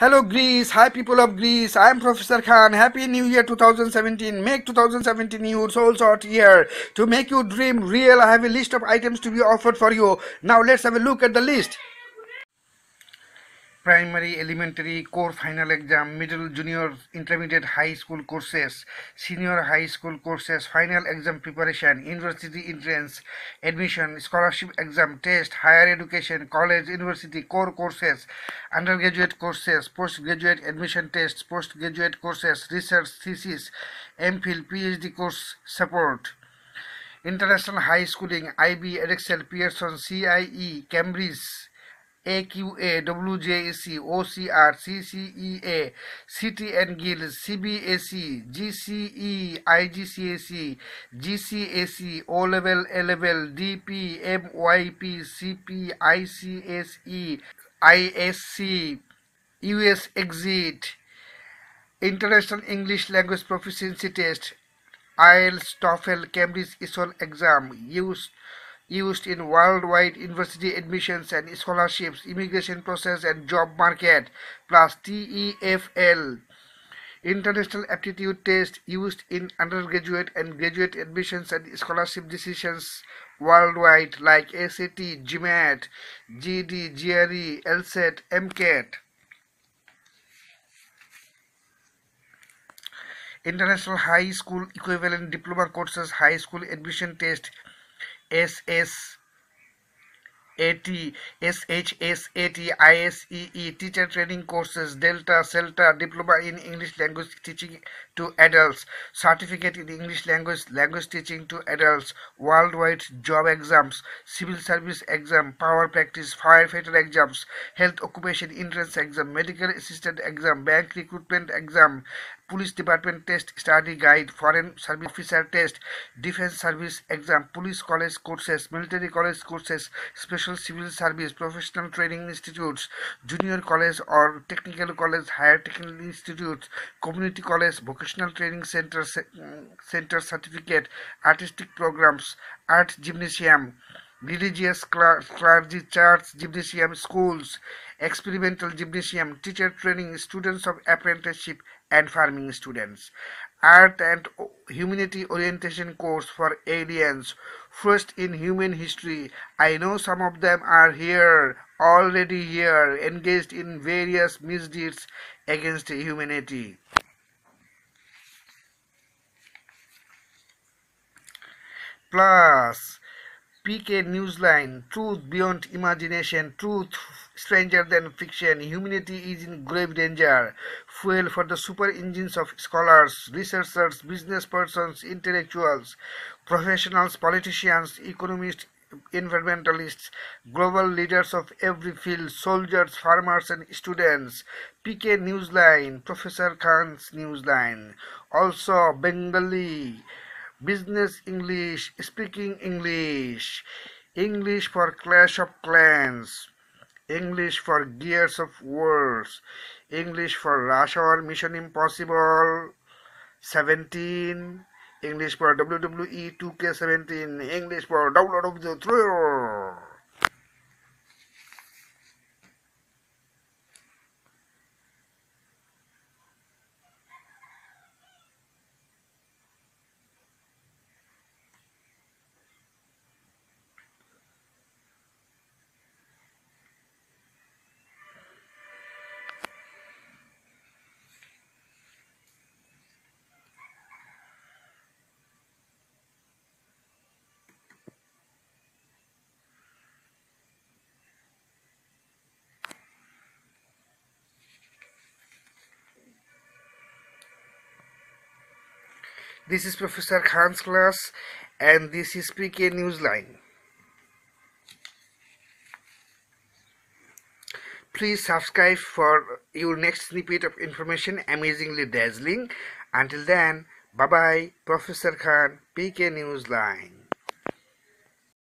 Hello Greece, hi people of Greece. I am Professor Khan. Happy New Year 2017. Make 2017 your soul sort year. To make your dream real, I have a list of items to be offered for you. Now let's have a look at the list. Primary, elementary, core final exam, middle, junior, intermediate, high school courses, senior high school courses, final exam preparation, university entrance, admission, scholarship exam, test, higher education, college, university, core courses, undergraduate courses, postgraduate admission tests, postgraduate courses, research thesis, MPhil, PhD course support. International High Schooling, IB, Edexcel, Pearson, CIE, Cambridge, AQA, WJEC, OCR, CCEA, CTN Guild, CBAC, GCE, IGCSE, GCSE, O level, A level, DP, MYP, CP, ICSE, ISC, US Exit, International English Language Proficiency Test, IELTS, TOEFL, Cambridge ESOL exam used used in worldwide university admissions and scholarships, immigration process and job market, plus TEFL. International Aptitude Test used in undergraduate and graduate admissions and scholarship decisions worldwide like SAT, GMAT, GED, GRE, LSAT, MCAT. International High School Equivalent Diploma Courses High School Admission Test es, es SSAT, SHS, AT, ISEE, teacher training courses, Delta, CELTA, diploma in English language teaching to adults, certificate in English language, language teaching to adults, worldwide job exams, civil service exam, power practice, firefighter exams, health occupation entrance exam, medical assistant exam, bank recruitment exam, police department test study guide foreign service officer test defense service exam police college courses military college courses special civil service professional training institutes junior college or technical college higher technical institutes community college vocational training center center certificate artistic programs art gymnasium religious clergy church gymnasium schools experimental gymnasium teacher training students of apprenticeship and farming students. Art and Humanity Orientation course for aliens. First in human history. I know some of them are here, already here, engaged in various misdeeds against humanity. Plus, PK Newsline, Truth Beyond Imagination, Truth Stranger Than Fiction, Humanity is in Grave Danger, Fuel for the Super Engines of Scholars, Researchers, Business Persons, Intellectuals, Professionals, Politicians, Economists, environmentalists, global leaders of every field, soldiers, farmers, and students. PK Newsline, Professor Khan's Newsline. Also, Bengali business English, speaking English, English for Clash of Clans, English for Gears of Wars, English for Rush Hour Mission Impossible. 17, English for WWE 2K17, English for Download of the Thrill. This is Professor Khan's class and this is PK Newsline. Please subscribe for your next snippet of information amazingly dazzling. Until then, bye bye, Professor Khan, PK Newsline.